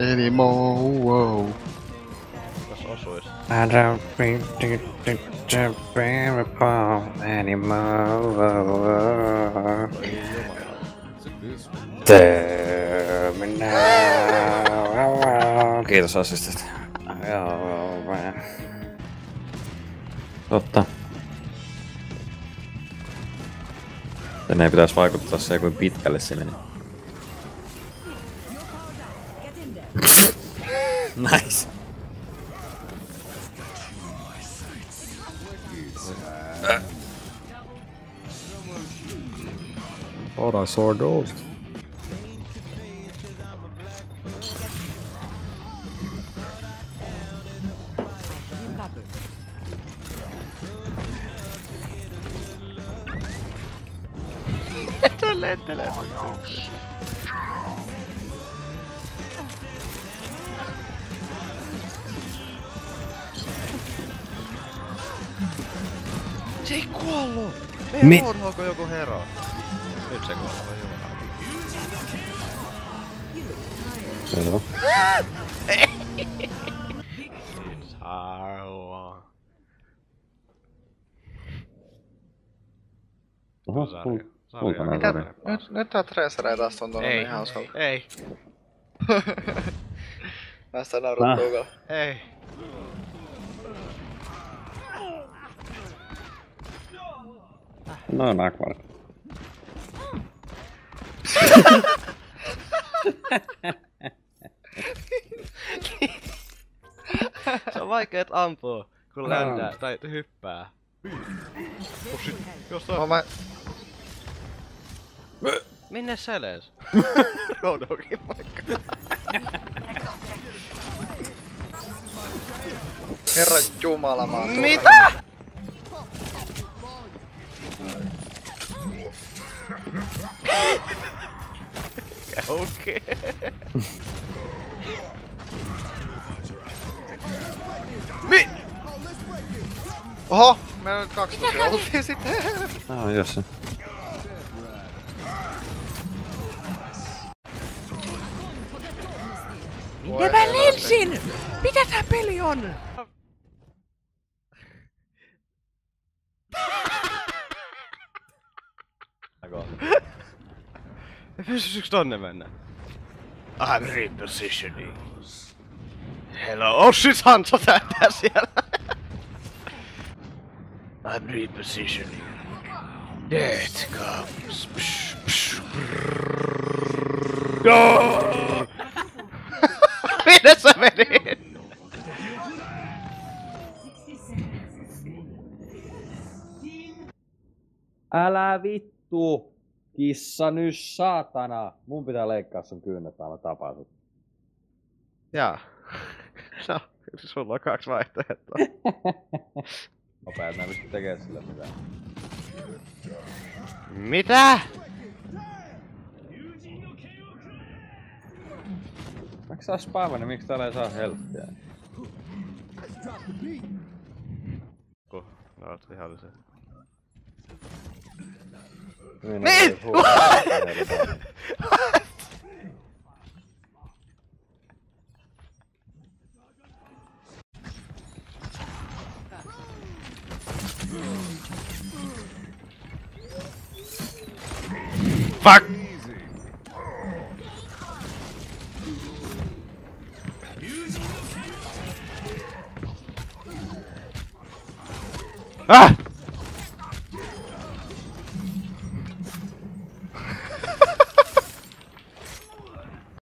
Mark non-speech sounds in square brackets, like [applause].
anymore. Whoa. That's also it. I don't think to, to, to be upon anymore. Tell me now. Kiitos assistista. Joo, vähän. Totta. Tänne ei pitäisi vaikuttaa se, kuin pitkälle se meni. [laughs] nice. Thought I saw a lentelee. Se ei kuollu! Meidän Roadhog on joku hero. Nyt se kuollu, voi jumala. Selvä. Sarua. Oho, Sarja. Mitä? Nyt, nyt tää Traceria taas Ei, niin ihan hauskalta. ei, [laughs] Mä sitä Nah. Google. ei. No, Nakvar. [laughs] Se on vaikeet ampua, kun No. lentää tai hyppää. Oh shit, jos on... mä... Minne se lees? [laughs] Roadhogin vaikka. Herran jumala, mä oon. Mitä? Okei. Mi? Oho! Meillä on nyt kaksi oltiin sitten. Ah, jos Minne mä lensin? Mitä tää peli on? Pystyisikö tonne mennä? I'm repositioning. Hello, oh shit, Hanso täyttää siellä. I'm repositioning. Death comes. Psh, psh, brrrr. No! Menit? Älä vittu! Kissa nyt saatana! Mun pitää leikkaa sun kynnet tai mä tapaan sut. Jaa. [laughs] No, sulla on kaksi vaihtoehtoa. [laughs] Nopea, että mä pysty tekemään sille mitään. Mitä? Saa spaama, niin miksi täällä ei saa helppiä? Kun, no oot vihollisen. Niin! Niin! Fuck! Ah!